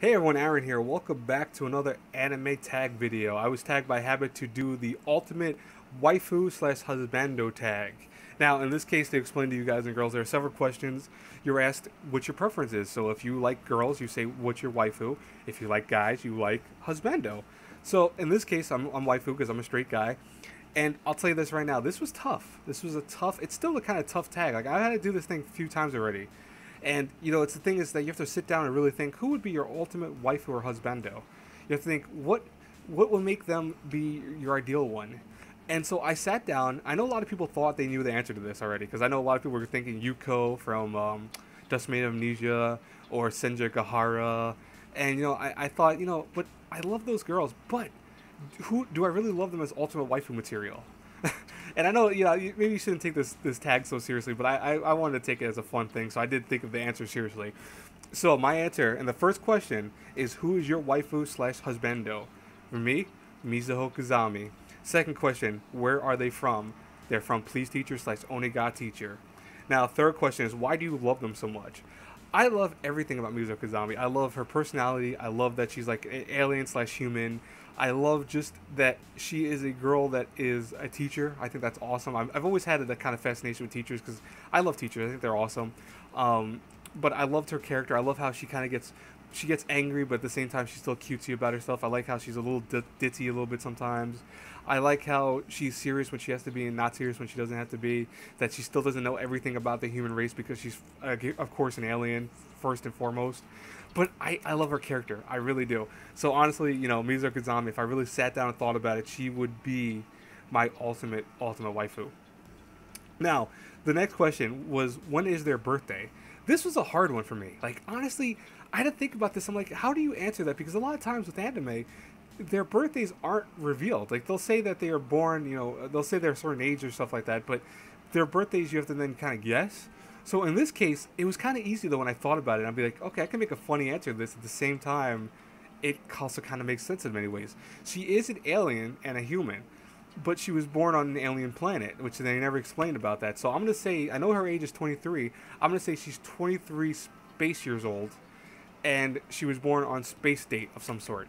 Hey everyone, Aaron here. Welcome back to another anime tag video. I was tagged by Habit to do the ultimate waifu slash husbando tag. Now, in this case, to explain to you guys and girls, there are several questions. You're asked what your preference is. So if you like girls, you say what's your waifu. If you like guys, you like husbando. So in this case, I'm, I'm waifu because I'm a straight guy. And I'll tell you this right now, this was tough. This was a tough, it's still a kind of tough tag. Like, I had to do this thing a few times already. And you know, it's the thing is that you have to sit down and really think who would be your ultimate wife or husbando. You have to think what what will make them be your ideal one. And so I sat down. I know a lot of people thought they knew the answer to this already because I know a lot of people were thinking Yuko from um, Dust Made Amnesia or Senjougahara. And you know, I, I thought, you know, but I love those girls, but who do I really love them as ultimate waifu material? and I know you know maybe you shouldn't take this this tag so seriously, but I, I, I wanted to take it as a fun thing, so I did think of the answer seriously. So my answer and the first question is who is your waifu slash husbando? For me, Mizuho Kazami. Second question, where are they from? They're from Please Teacher slash Onegai Teacher. Now, third question is why do you love them so much? I love everything about Mizuho Kazami. I love her personality. I love that she's like an alien slash human. I love just that she is a girl that is a teacher. I think that's awesome. I've, I've always had that kind of fascination with teachers because I love teachers. I think they're awesome. Um, but I loved her character. I love how she kind of gets she gets angry, but at the same time she's still cutesy about herself. I like how she's a little d- ditzy a little bit sometimes. I like how she's serious when she has to be and not serious when she doesn't have to be. That she still doesn't know everything about the human race because she's, uh, of course, an alien first and foremost. But I, I love her character. I really do. So honestly, you know, Mizuho Kazami, if I really sat down and thought about it, she would be my ultimate ultimate waifu. Now, the next question was when is their birthday? This was a hard one for me. Like honestly, I had to think about this. I'm like, how do you answer that? Because a lot of times with anime, their birthdays aren't revealed. Like they'll say that they are born, you know, they'll say they're a certain age or stuff like that, but their birthdays you have to then kind of guess. So in this case, it was kind of easy though when I thought about it. I'd be like, okay, I can make a funny answer to this at the same time. It also kind of makes sense in many ways. She is an alien and a human, but she was born on an alien planet, which they never explained about that. So I'm gonna say, I know her age is 23. I'm gonna say she's 23 space years old, and she was born on space date of some sort.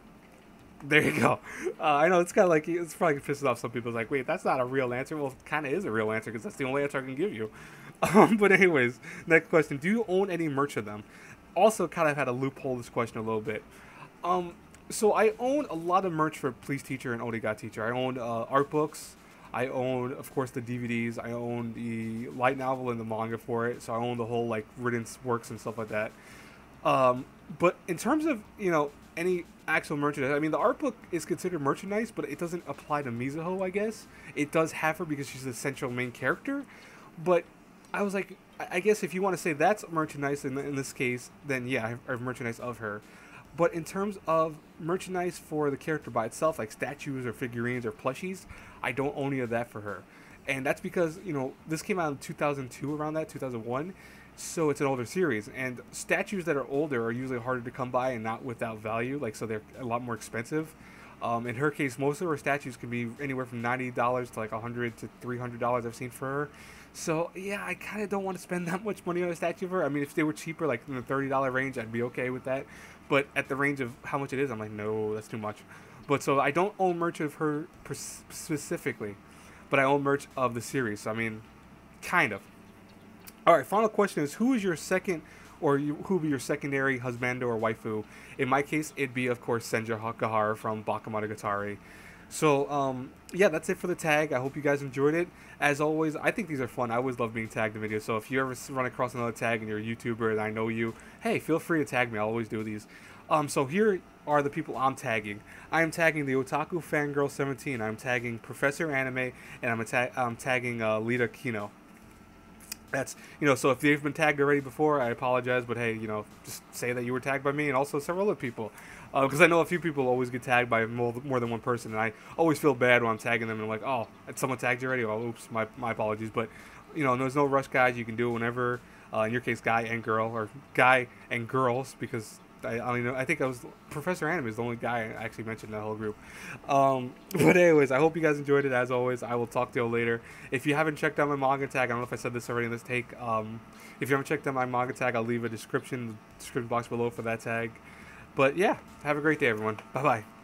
There you go. Uh, I know it's kind of like it's probably pisses off some people. It's like, wait, that's not a real answer. Well, it kind of is a real answer because that's the only answer I can give you. Um, but anyways, next question: Do you own any merch of them? Also, kind of had a loophole this question a little bit. Um, so I own a lot of merch for Please Teacher and Onegai Teacher. I own uh, art books. I own, of course, the DVDs. I own the light novel and the manga for it. So I own the whole like written works and stuff like that. Um, but in terms of you know any actual merchandise, I mean the art book is considered merchandise, but it doesn't apply to Mizuho. I guess it does have her because she's the central main character. But I was like, I guess if you want to say that's merchandise in, in this case, then yeah, I have merchandise of her. But in terms of merchandise for the character by itself, like statues or figurines or plushies, I don't own any of that for her. And that's because, you know, this came out in 2002, around that, 2001 so it's an older series. And statues that are older are usually harder to come by and not without value. Like so they're a lot more expensive. Um, in her case most of her statues can be anywhere from $90 to like 100 to $300 i've seen for her. So yeah i kind of don't want to spend that much money on a statue of her. I mean if they were cheaper like in the $30 range i'd be okay with that but at the range of how much it is i'm like no that's too much but so i don't own merch of her specifically but i own merch of the series so i mean kind of all right, final question is who is your second or who would be your secondary husband or waifu? In my case, it'd be, of course, Senjougahara from Bakemonogatari. So, um, yeah, that's it for the tag. I hope you guys enjoyed it. As always, I think these are fun. I always love being tagged in videos. So if you ever run across another tag and you're a YouTuber and I know you, hey, feel free to tag me. I'll always do these. Um, so here are the people I'm tagging. I am tagging the Otaku Fangirl 17. I'm tagging Professor Anime, and I'm, ta- I'm tagging uh, Lita Kino that's you know so if they've been tagged already before i apologize but hey you know just say that you were tagged by me and also several other people. Because uh, i know a few people always get tagged by more, more than one person and i always feel bad when i'm tagging them and I'm like oh someone tagged you already? Oh oops my, my apologies. But you know there's no rush guys. You can do it whenever uh, in your case guy and girl or guy and girls because I, I mean, I think I was Professor Anime is the only guy I actually mentioned in that whole group. Um, but anyways, I hope you guys enjoyed it. As always, I will talk to you later. If you haven't checked out my manga tag, I don't know if I said this already in this take. Um, if you haven't checked out my manga tag, I'll leave a description description box below for that tag. But yeah, have a great day, everyone. Bye bye.